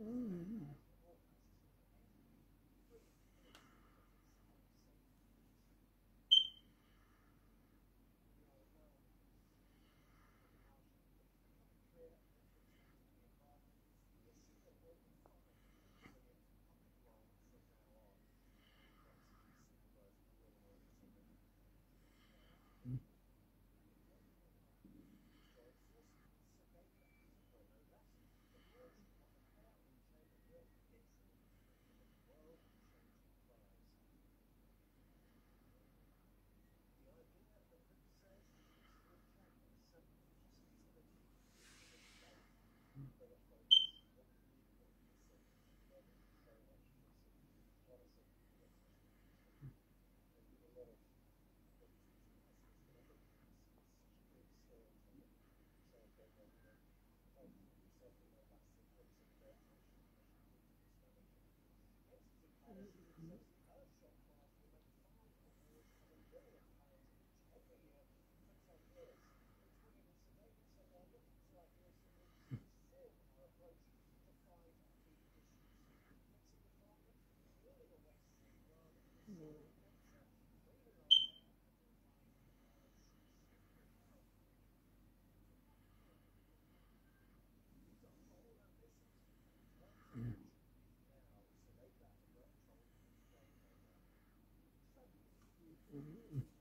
Mm-hmm. Mm-hmm.